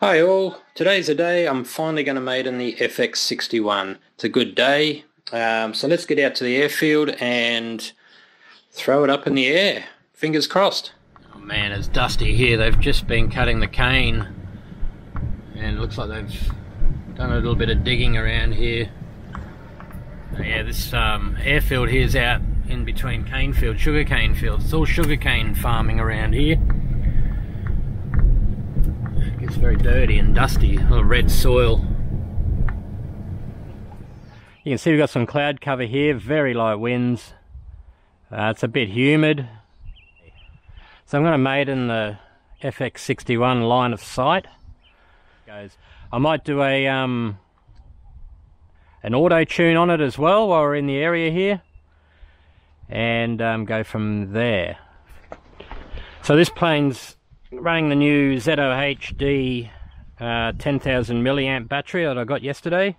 Hi all, today's the day I'm finally going to maiden the FX61. It's a good day, um, so let's get out to the airfield and throw it up in the air. Fingers crossed. Oh man, it's dusty here. They've just been cutting the cane and looks like they've done a little bit of digging around here. Yeah, this um, airfield here is out in between cane fields, sugar cane fields. It's all sugar cane farming around here. It's very dirty and dusty, a red soil. You can see we've got some cloud cover here, very light winds. Uh, it's a bit humid. So I'm going to maiden the FX61 line of sight. I might do a um, an auto tune on it as well while we're in the area here and um, go from there. So this plane's running the new ZOHD uh, 10,000 milliamp battery that I got yesterday.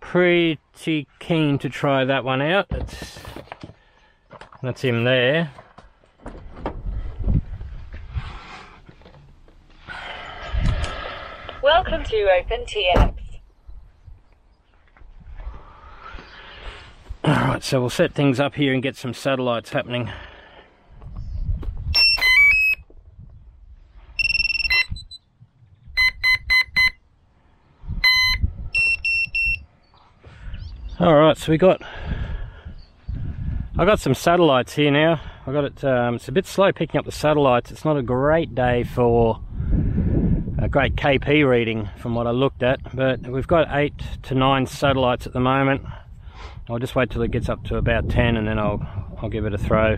Pretty keen to try that one out. It's, that's him there. Welcome to OpenTX. Alright, so we'll set things up here and get some satellites happening. All right, so we got, I got some satellites here now. I got it, um, it's a bit slow picking up the satellites. It's not a great day for a great KP reading from what I looked at, but we've got eight to nine satellites at the moment. I'll just wait till it gets up to about 10 and then I'll, I'll give it a throw.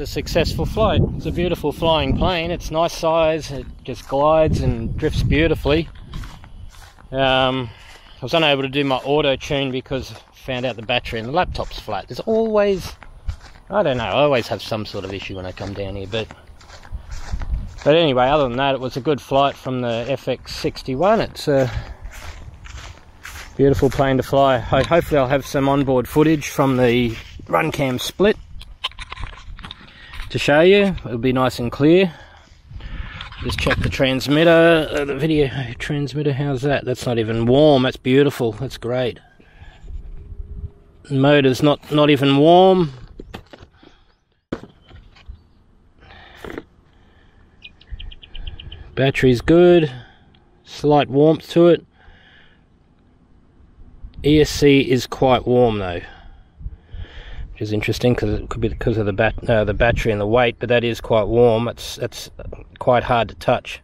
It's a successful flight. It's a beautiful flying plane. It's nice size. It just glides and drifts beautifully. Um, I was unable to do my auto tune because I found out the battery in the laptop's flat. There's always, I don't know, I always have some sort of issue when I come down here, but but anyway, other than that, it was a good flight from the FX61. It's a beautiful plane to fly. Hopefully I'll have some onboard footage from the RunCam split to show you. It'll be nice and clear. Just check the transmitter, uh, the video transmitter, how's that? That's not even warm, that's beautiful, that's great. Motor's not, not even warm. Battery's good, slight warmth to it. ESC is quite warm though, which is interesting because it could be because of the bat uh, the battery and the weight, but that is quite warm. It's it's quite hard to touch,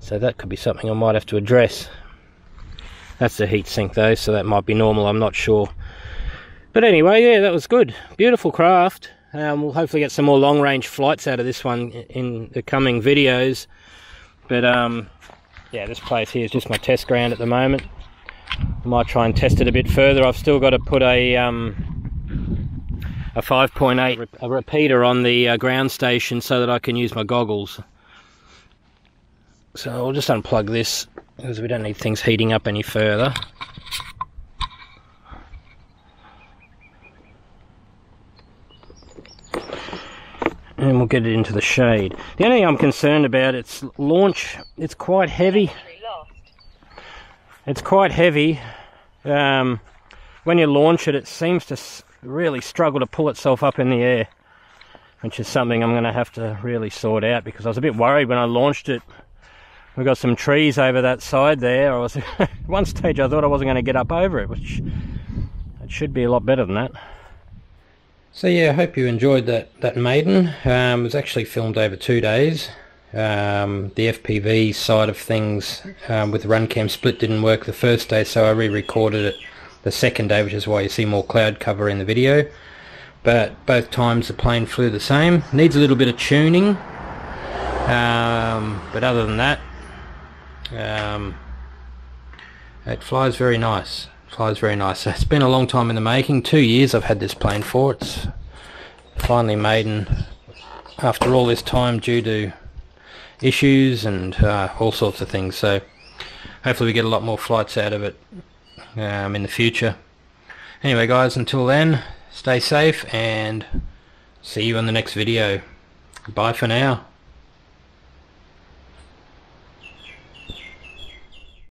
so that could be something I might have to address. That's the heat sink though, so that might be normal. I'm not sure. But anyway, yeah, that was good. Beautiful craft. Um, we'll hopefully get some more long range flights out of this one in the coming videos. But um, yeah, this place here is just my test ground at the moment. I might try and test it a bit further. I've still got to put a um, a 5.8 a repeater on the uh, ground station so that I can use my goggles. So I'll just unplug this because we don't need things heating up any further. and we'll get it into the shade. The only thing I'm concerned about its launch, it's quite heavy. It's quite heavy. Um, when you launch it, it seems to really struggle to pull itself up in the air, which is something I'm going to have to really sort out because I was a bit worried when I launched it. We've got some trees over that side there. I was one stage I thought I wasn't going to get up over it, which it should be a lot better than that. So yeah, I hope you enjoyed that, that maiden. Um, it was actually filmed over two days. Um, the FPV side of things um, with RunCam split didn't work the first day, so I re-recorded it the second day, which is why you see more cloud cover in the video. But both times the plane flew the same. Needs a little bit of tuning. Um, but other than that, um, it flies very nice It flies very nice. It's been a long time in the making. Two years I've had this plane for. It's finally maiden after all this time due to issues and uh, all sorts of things. So hopefully we get a lot more flights out of it um, in the future. Anyway guys, until then, stay safe and see you in the next video. Bye for now.